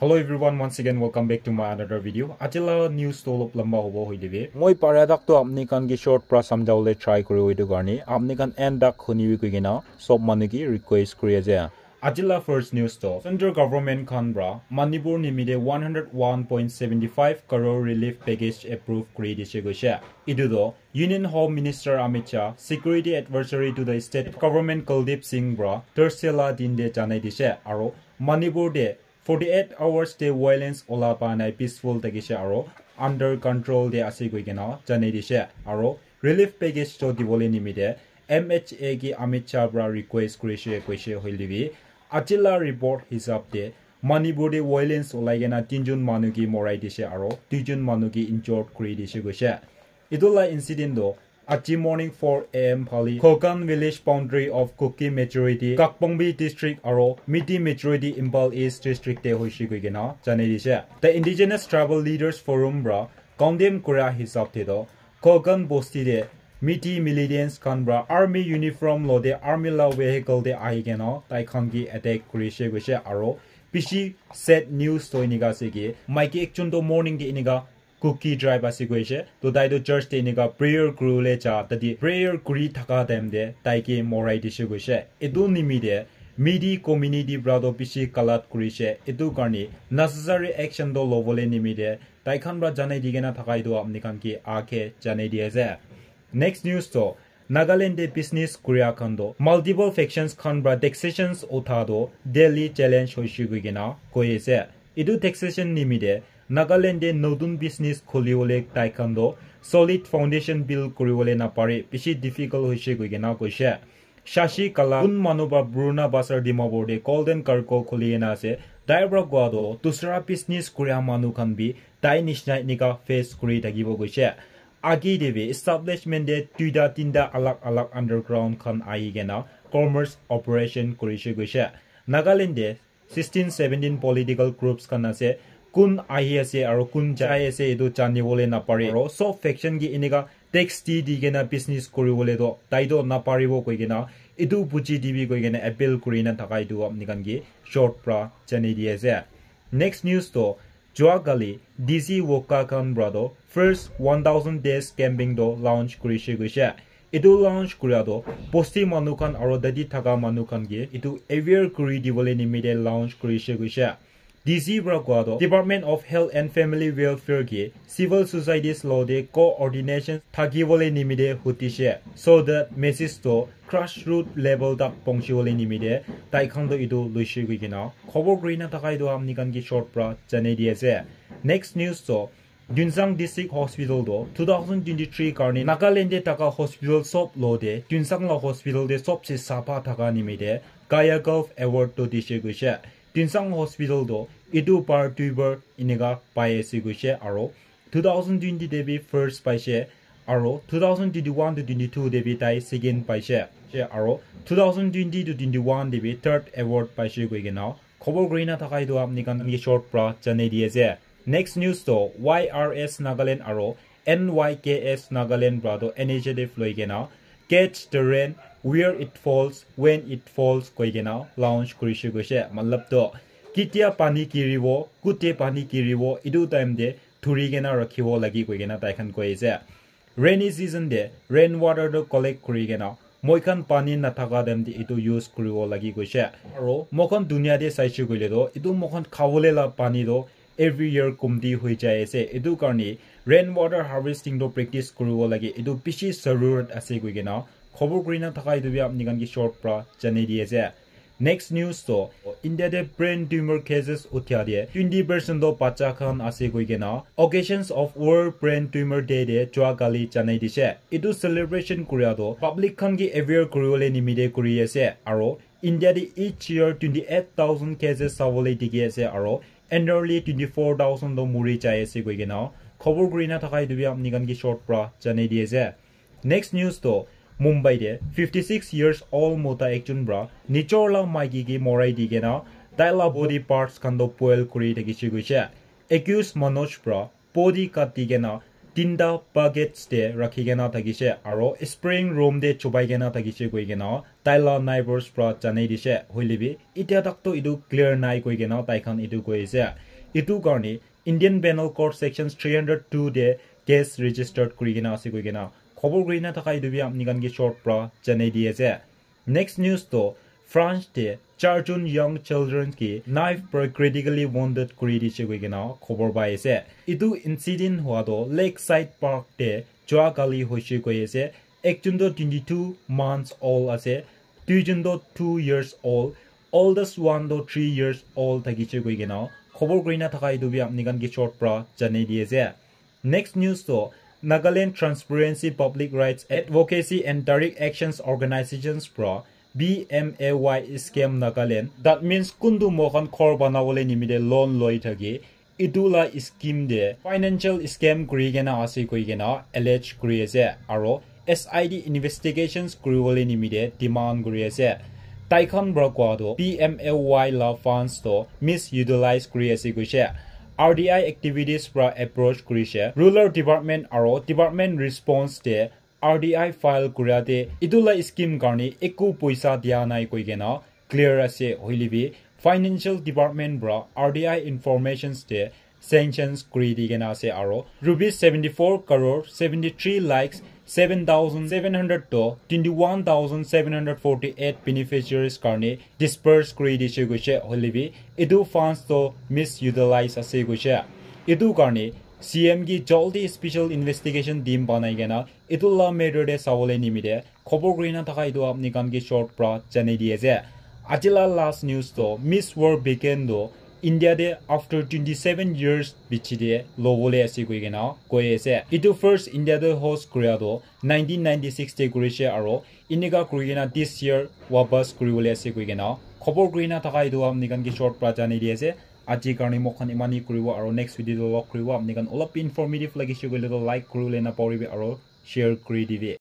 Hello everyone once again welcome back to my another video Ajila news to lop lamba hobo hoi dibe Moi paradak to apni kan ki short pra samjaule try kori hoi garni apni kan end dak khoni wi koi gena sob manu ki request kori aja Ajila first news to Central government kan bra Manipur ni mide 101.75 crore relief package approve kori dise go sha Idu do Union Home Minister Amit Shah security advisory to the state government Kuldip Singh bra Thursday din de janai dise aro Manipur de 48 hours de violence ola pa nai peaceful takise aro under control de ase goi gena jane dise aro relief package to dibole nimide MHA ki Amit Shah bra request krise koise hoilibi achila report hisab de Manipur de violence ola gena tinjun manu ki morai dise aro tujun manu ki injured kuri dise goise idola incident do Achi morning 4 am phali Kokan village boundary of Kuki majority Kakpongbi district aro Miti majority Impal East district te hoishi goi gena The indigenous tribal leaders forum bra kongdem kura hisab te do Kokan bosti de Miti militants kan bra army uniform lo de army la vehicle de ai tai khang gi attack kuri she aro pishi set news to iniga se ge mike ekchun to morning de iniga cookie drive ase goise to dai do church te niga prayer guru le cha tadi prayer guri thaka dem de tai ke morai dise goise edu nimi de midi community brado pishi kalat kurise edu karni necessary action do lovole nimi de tai khan bra janai digena thakai do amni kan ki akhe janai die je next news to Nagaland de business Korea kando multiple factions khan bra taxations uthado daily challenge hoishi gina koyese edu taxation nimi de নাগালেণ্ডে নতুন business খুলিবলৈ taekwondo solid foundation বিল কৰিবলৈ নাপাৰে বেছি difficult হৈছে গৈ কিনে কৈছে। শাশী কালা কোন মানুহ বা বুৰুণা বাছাৰ ডিমাবৰ্ডে কল্ডেন কাৰ্ক খুলি এনে আছে তাইৰ পৰা কোৱাটো দুচৰা বিজনেছ কৰা মানুহ খান বি তাই নিচিনা এনেকুৱা ফেচ কৰি থাকিব গৈছে আগি দেৱী ইষ্টাব্লিছমেণ্টে দুইটা তিনিটা আলাগ আলাগ আণ্ডাৰগ্ৰাউণ্ড খান আহি কেনে কমাৰ্চ অপাৰেশ্যন কৰিছে গৈছে নাগালেণ্ডে ছিক্সটিন ছেভেণ্টিন পলিটিকেল গ্ৰুপছ খান আছে কোন আহি আছে আৰু কোন যাই আছে এইটো জানিবলৈ নাপাৰে। আৰু চব ফেকশ্যন কি এনেকা টেক্স দি দি কেনে বিজনেছ কৰিবলৈতো তাইতো নাপাৰিব কৈ কিনে এইটো বুজি দিবি কৈ কিনে এপিল কৰি নাথাকা এইটো আপুনি কান কি শ্বৰ্ট পৰা জানি দি আছে। নেক্সট নিউজটো যোৱাকালি ডি চি ৱকা খান ব্ৰাদো ফাৰ্ষ্ট ওৱান থাউজেণ্ড ডেজ কেম্পিংটো লঞ্চ কৰিছে গৈছে এইটো লঞ্চ কৰাটো পশ্চিম মানুহখন আৰু দাদি থকা মানুহখন কি এইটো এৱেৰ কৰি দিবলৈ নিমিত্তে লঞ্চ কৰিছে গৈছে DC bra Department of Health and Family Welfare ge Civil Societies law de coordination thagivole nimide hutishe so that message to grassroot level da pongchiole nimide tai khang do idu luishi gi gina khobor grina takai do amni kan gi short pra chane diye next news to Dunsang District Hospital do 2023 karni Nagaland de taka hospital sop lo de Dunsang la hospital de sop se sapa thaka nimide Gaya Golf Award to dishe gushe. Dunsang Hospital do idu par tuber iniga pai ase guise aro 2020 debi first paise aro 2021 to 22 debi tai second paise che aro 2020 to 21 debi third award paise goigena খবর গ্রহণা থাকাই দো আপনি কান নি short প্রা জানে দিয়েছে next news তো YRS Nagaland আরো NYKS নাগাল্যান্ড ব্রাদো ইনিশিয়েটিভ লইগেনা catch the rain where it falls when it falls কইগেনা লঞ্চ কৰিছে গৈছে মতলব তো কেতিয়া পানী কিৰিব কোটে পানী কিৰিব এইটো টাইম দে ধৰি কেনে ৰাখিব লাগি কৈ কেনে তাইখন কৈ আছে ৰেইনি ছিজন দে ৰেইন ৱাটাৰটো কালেক্ট কৰি কেনে মইখন পানী নাথাকা টাইম দে এইটো ইউজ কৰিব লাগি গৈছে আৰু মইখন ধুনীয়া দে চাইছোঁ কৰিলেতো এইটো মইখন খাবলৈ লাভ পানীটো এভৰি ইয়াৰ কমটি হৈ যাই আছে এইটো কাৰণে ৰেইন ৱাটাৰ হাৰ্ভেষ্টিংটো প্ৰেক্টিছ কৰিব লাগে এইটো বেছি জৰুৰত আছে কৈ কেনে খবৰ কৰি নাথাকা এইটো আপুনি কাৰণ কি শ্বৰ্ট পৰা জানি দি আছে Next news to India de brain tumor cases uthya de 20% do pacha khan ase koi gena occasions of world brain tumor day de chwa kali chanai dise itu celebration kuria do public khan gi aware kuriole nimide kuri ase aro India de each year 28000 cases sawole digi ase aro annually 24000 do muri chai ase koi gena খবর করি না থাকাই দুবি আপনি গান কি জানাই দিয়েছে next news মুম্বাইতে ফিফটি ছিক্স ইয়াৰ্ছ অল মতা একজন ব্ৰা নিজৰ লা মাইকীকে মৰাই দি কেনে তাই লা বডি পাৰ্টছ খান পইল কৰি থাকিছে গৈছে। একিউজ মনোজ ব্ৰা বডি কাটি কেনে তিনিটা বাকেটছ দে ৰাখি কেনে থাকিছে আৰু স্প্ৰিং ৰুম দে চুবাই কেনে থাকিছে গৈ কেনে তাইলা নাইবাৰ্ছ পৰা জানাই দিছে। হইলিবি এতিয়া তাকতো ইটো ক্লিয়াৰ নাই কৈ কেনে তাইখন ইটো কৈ আছে। ইটো কাৰণে Indian penal code section three hundred two the case registered কৰি কিনে আছে কৈ কিনে। খবৰ কৰি নাথাকা ইটো বি আপুনি কানকি শ্বৰ্ট পৰা জানাই দি আছে নেক্সট নিউজটো ফ্ৰান্স দে চাৰজন য়ং চিলড্ৰেন কি নাইফ পৰা ক্ৰিটিকেলি বণ্ডেড কৰি দিছে কৈ কিনে খবৰ পাই আছে ইটো ইনচিডেণ্ট হোৱাটো লেক চাইড পাৰ্ক দে যোৱাকালি হৈছে কৈ আছে একজনটো টুৱেণ্টি টু মান্থছ অল আছে দুইজনটো টু ইয়াৰ্ছ অল অল্ডেষ্ট ওৱানটো থ্ৰী ইয়াৰ্ছ অল থাকিছে কৈ কিনে খবৰ কৰি নাথাকা এইটো বি আপুনি কানকি শ্বৰ্ট পৰা জানি দিয়ে যে নেক্সট নিউজটো অৰ্গেনাইজেশ্যনছ পৰা B M A Y scheme Nagaland that means কোনটো মখন ঘৰ বনাবলৈ নিমিতে লোন লৈ থাকে ইটো লা স্কিম দে ফাইনেন্সিয়েল স্কেম কৰি কেনে আছে কৈ কেনে এলেজ কৰি আছে আৰু এছ আই ডি ইনভেষ্টিগেশ্যনছ কৰিবলৈ নিমিতে ডিমাণ্ড কৰি আছে তাইখন পৰা কোৱাটো পি এম এ ৱাই লা ফাণ্ডছটো মিছ ইউটিলাইজ কৰি আছে কৈছে আৰ ডি আই এক্টিভিটিজ পৰা এপ্ৰ'চ কৰিছে ৰুৰেল ডিপাৰ্টমেণ্ট আৰু department response the R D I file কৰাতে ইটোলা স্কিম কাৰণে একো পইচা দিয়া নাই কৈ কেনে ক্লিয়াৰ আছে হইলিবি ফাইনেন্সিয়েল ডিপাৰ্টমেণ্ট পৰা R D I information the sanctions কৰি দি কেনে আছে আৰু rupees seventy four crore seventy three lakhs seven thousand seven hundred টো twenty one thousand seven hundred forty eight beneficiaries কাৰণে ডিছপাৰ্চ কৰি দিছে গৈছে হলিবি এইটো ফাণ্ডছটো মিছ ইউটিলাইজ আছে গৈছে এইটো কাৰণে চি এম কি জলদি স্পেচিয়েল ইনভেষ্টিগেশ্যন টিম বনাই কেনে এইটো লা মেটাৰতে চাবলৈ নিমিতে খবৰ কৰি নাথাকা এইটো আপুনি কানকি শ্বৰ্ট পৰা দিয়ে যে বিকেণ্ডো ইণ্ডিয়াতে আফটাৰ টুৱেণ্টি ছেভেন ইয়াৰ্ছ বিচিতে ল'বলৈ আছে কৈ কিনে কৈ আছে এইটো ফাৰ্ষ্ট ইণ্ডিয়াতে হোষ্ট কৰাটো নাইনটিন নাইনটি ছিক্সতে কৰিছে আৰু এনেকুৱা কৰি কিনে দিছ ইয়াৰ ৱাপাছ কৰিবলৈ আছে কৈ কিনে খবৰ কৰি নাথাকা এইটো আপুনি কানকি শ্বৰ্ট পৰা জানি দি আছে আজিৰ কাৰণে মোকখন ইমানেই কৰিব আৰু নেক্সট ভিডিঅ'টো লগ কৰিব আপুনি অলপ ইনফৰ্মেটিভ লাগিছে গ'লেতো লাইক কৰিবলৈ নাপাহৰিবি আৰু শ্বেয়াৰ কৰি দিবি